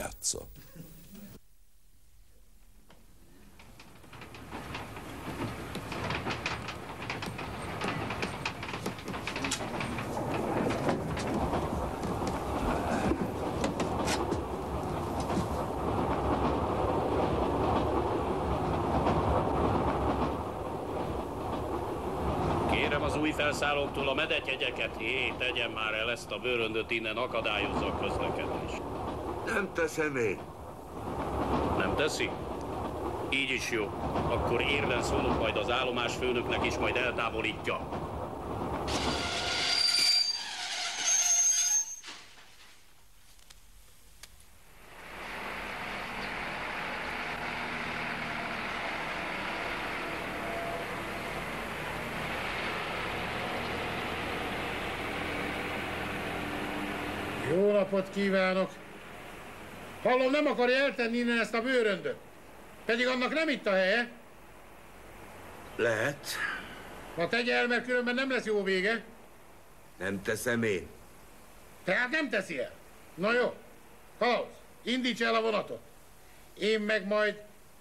játsza. Felszállóktól a medetjegyeket. Hé, tegyen már el ezt a bőröndöt innen, akadályozza a közlekedést. Nem teszem én. Nem teszi? Így is jó. Akkor érden szólok majd az állomás főnöknek is, majd eltávolítja. Jó napot kívánok! Hallom, nem akarja eltenni innen ezt a bőröndöt. Pedig annak nem itt a helye. Lehet. Na tegye el, mert különben nem lesz jó vége. Nem teszem én. Tehát nem teszi el. Na jó. Klaus, indíts el a vonatot. Én meg majd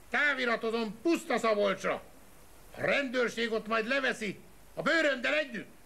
táviratozom puszta Szabolcsra. A rendőrség ott majd leveszi a bőröndel együtt.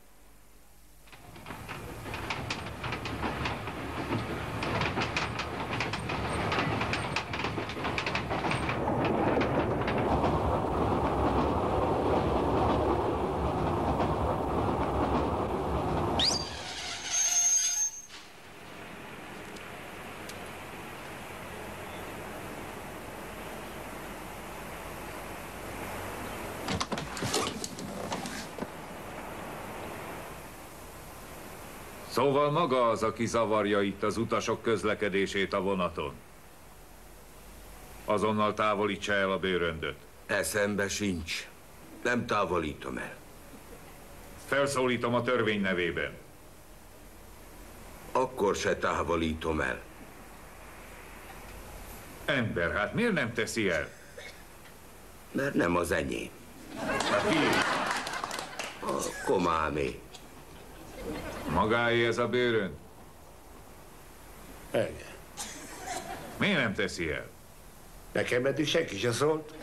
Szóval maga az, aki zavarja itt az utasok közlekedését a vonaton. Azonnal távolítsa el a bőröndöt. Eszembe sincs. Nem távolítom el. Felszólítom a törvény nevében. Akkor se távolítom el. Ember, hát miért nem teszi el? Mert nem az enyém. Hát ki? A komámé. Magáé ez a bőrönd? Igen. Miért nem teszi el? Nekem eddig senki se szólt.